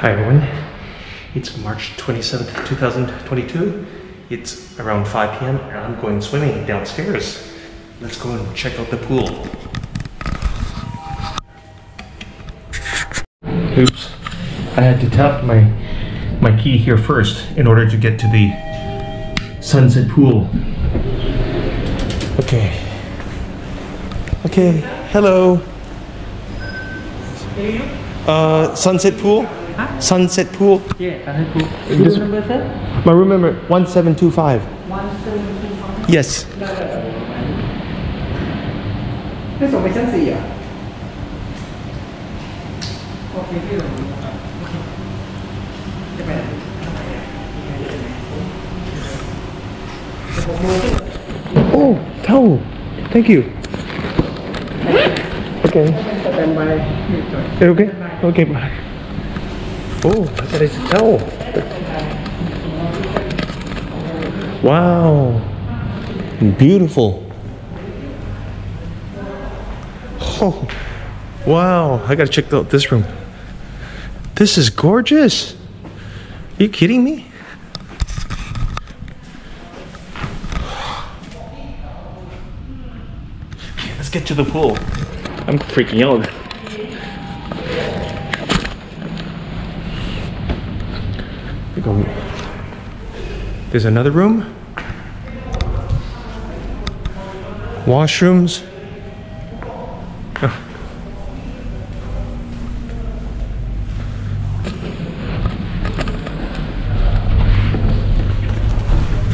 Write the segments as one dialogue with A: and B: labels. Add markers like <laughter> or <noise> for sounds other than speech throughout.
A: Hi everyone. It's March 27th, 2022. It's around 5 p.m. and I'm going swimming downstairs. Let's go and check out the pool. Oops. I had to tap my my key here first in order to get to the sunset pool. Okay. Okay. Hello. Uh, sunset pool? Sunset pool?
B: Yeah, can I put
A: This-
B: room number, sir?
A: My room number 1725.
B: One seven two five.
A: Yes.
B: ให้ส่งไปชั้นสี่เหรอ่ะโอเคพี่ลงโอเคจะไปไหนทำไมอ่ะหกโมง
A: Oh, towel. Thank you. Okay.
B: สแตนบายนี่จอย
A: Okay. Okay, bye. Oh, look at his towel. Wow. Beautiful. Oh, wow. I gotta check out this room. This is gorgeous. Are you kidding me? Let's get to the pool. I'm freaking out. We go. There's another room. Washrooms. Oh.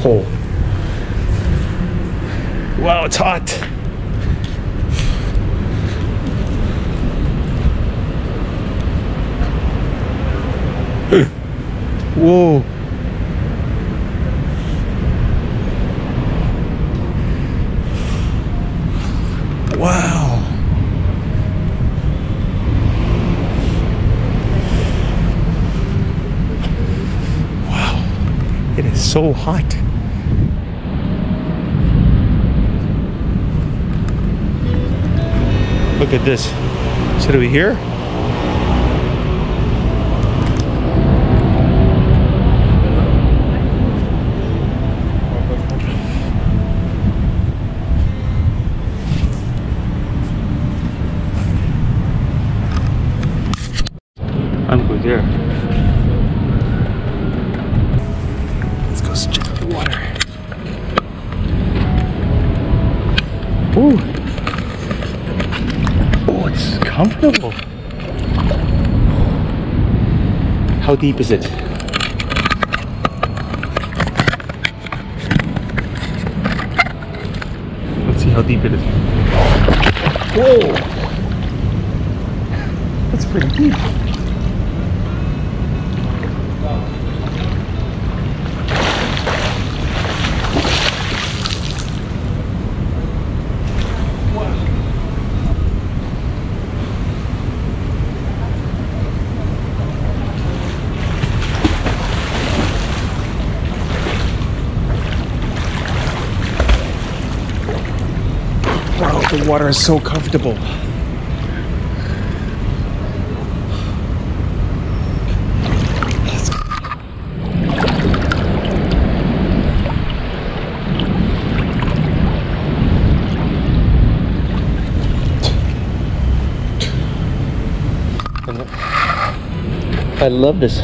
A: Oh. Wow, it's hot. Whoa. So hot. Look at this. Should we here? How deep is it? Let's see how deep it is. Whoa! That's pretty deep. Wow, the water is so comfortable. I love this.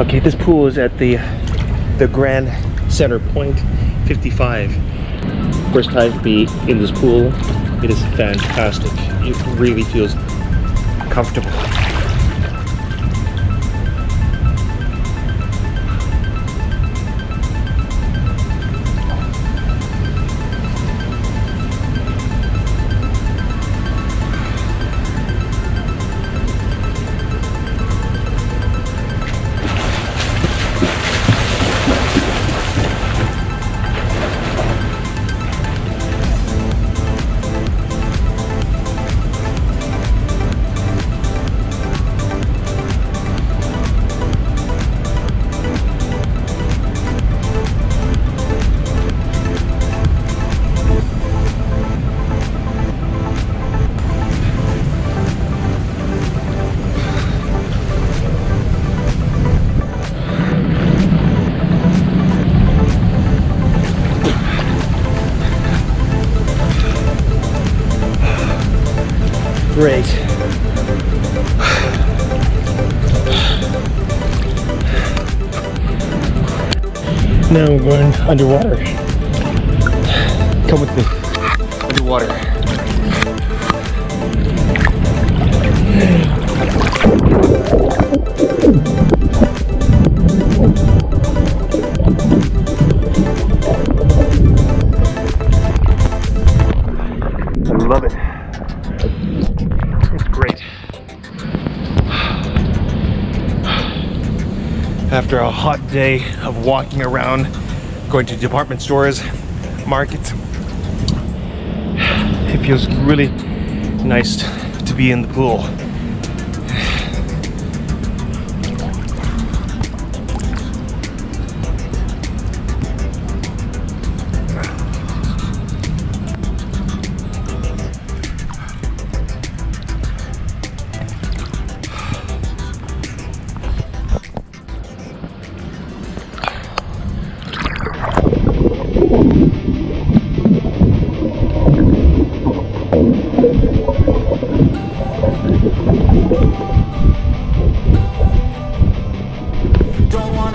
A: Okay, this pool is at the the Grande Centre Point 55. First time to be in this pool. It is fantastic. It really feels comfortable. Great. Now we're going underwater. Come with me. Underwater. After a hot day of walking around, going to department stores, markets, it feels really nice to be in the pool.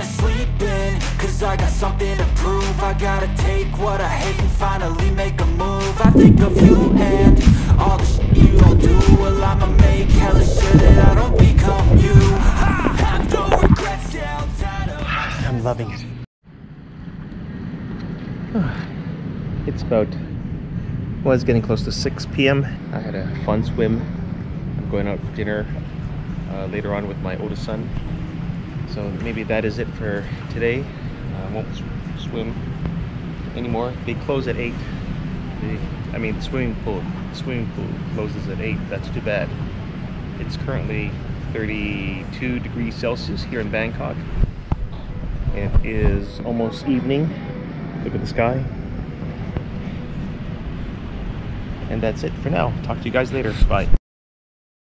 C: Wanna sleep in, cause I got something to prove I gotta take what I hate and finally make a move I think of you and all the shit you don't do Well I'ma make hella sure that I don't become you I have no regrets, yeah, I'm
A: I'm loving it. <sighs> It's about, it's getting close to 6 p.m. I had a fun swim. I'm going out for dinner uh, later on with my oldest son. So maybe that is it for today. Uh, won't swim anymore. They close at 8. The, I mean, swimming pool, swimming pool closes at 8. That's too bad. It's currently 32 degrees Celsius here in Bangkok. It is almost evening. Look at the sky. And that's it for now. Talk to you guys later. Bye.